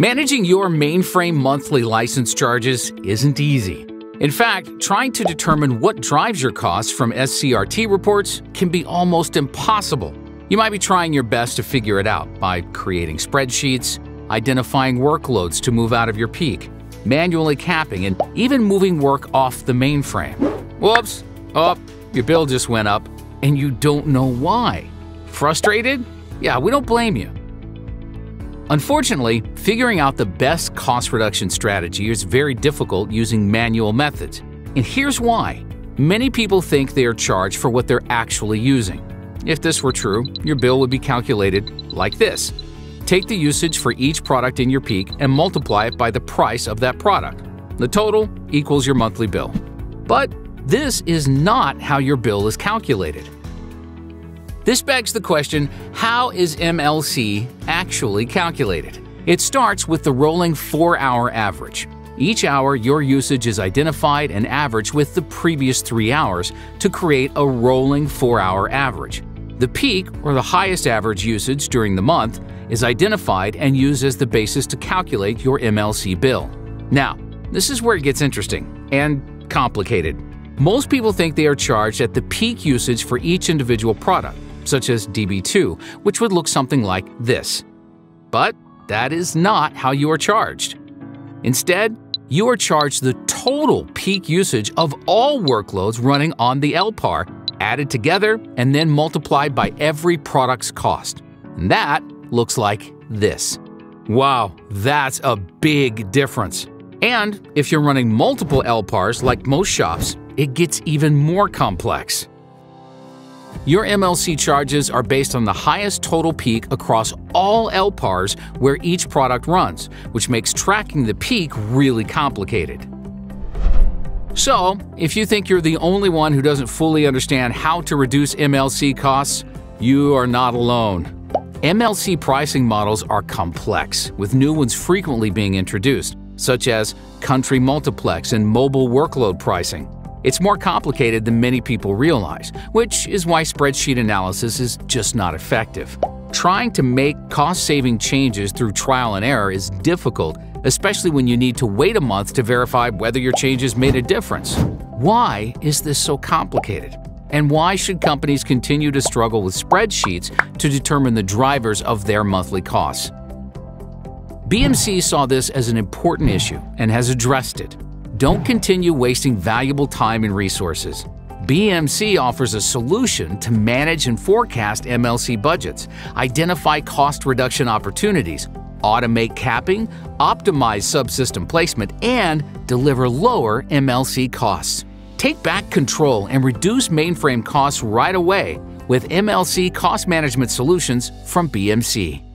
Managing your mainframe monthly license charges isn't easy. In fact, trying to determine what drives your costs from SCRT reports can be almost impossible. You might be trying your best to figure it out by creating spreadsheets, identifying workloads to move out of your peak, manually capping, and even moving work off the mainframe. Whoops! Oh, your bill just went up, and you don't know why. Frustrated? Yeah, we don't blame you. Unfortunately, figuring out the best cost reduction strategy is very difficult using manual methods. And here's why. Many people think they are charged for what they're actually using. If this were true, your bill would be calculated like this. Take the usage for each product in your peak and multiply it by the price of that product. The total equals your monthly bill. But this is not how your bill is calculated. This begs the question how is MLC actually calculated? It starts with the rolling 4 hour average. Each hour, your usage is identified and averaged with the previous three hours to create a rolling 4 hour average. The peak, or the highest average usage during the month, is identified and used as the basis to calculate your MLC bill. Now, this is where it gets interesting and complicated. Most people think they are charged at the peak usage for each individual product such as DB2, which would look something like this. But that is not how you are charged. Instead, you are charged the total peak usage of all workloads running on the LPAR, added together and then multiplied by every product's cost. And that looks like this. Wow, that's a big difference. And if you're running multiple LPARs like most shops, it gets even more complex. Your MLC charges are based on the highest total peak across all LPARs where each product runs, which makes tracking the peak really complicated. So, if you think you're the only one who doesn't fully understand how to reduce MLC costs, you are not alone. MLC pricing models are complex, with new ones frequently being introduced, such as country multiplex and mobile workload pricing. It's more complicated than many people realize, which is why spreadsheet analysis is just not effective. Trying to make cost-saving changes through trial and error is difficult, especially when you need to wait a month to verify whether your changes made a difference. Why is this so complicated? And why should companies continue to struggle with spreadsheets to determine the drivers of their monthly costs? BMC saw this as an important issue and has addressed it. Don't continue wasting valuable time and resources. BMC offers a solution to manage and forecast MLC budgets, identify cost reduction opportunities, automate capping, optimize subsystem placement, and deliver lower MLC costs. Take back control and reduce mainframe costs right away with MLC Cost Management Solutions from BMC.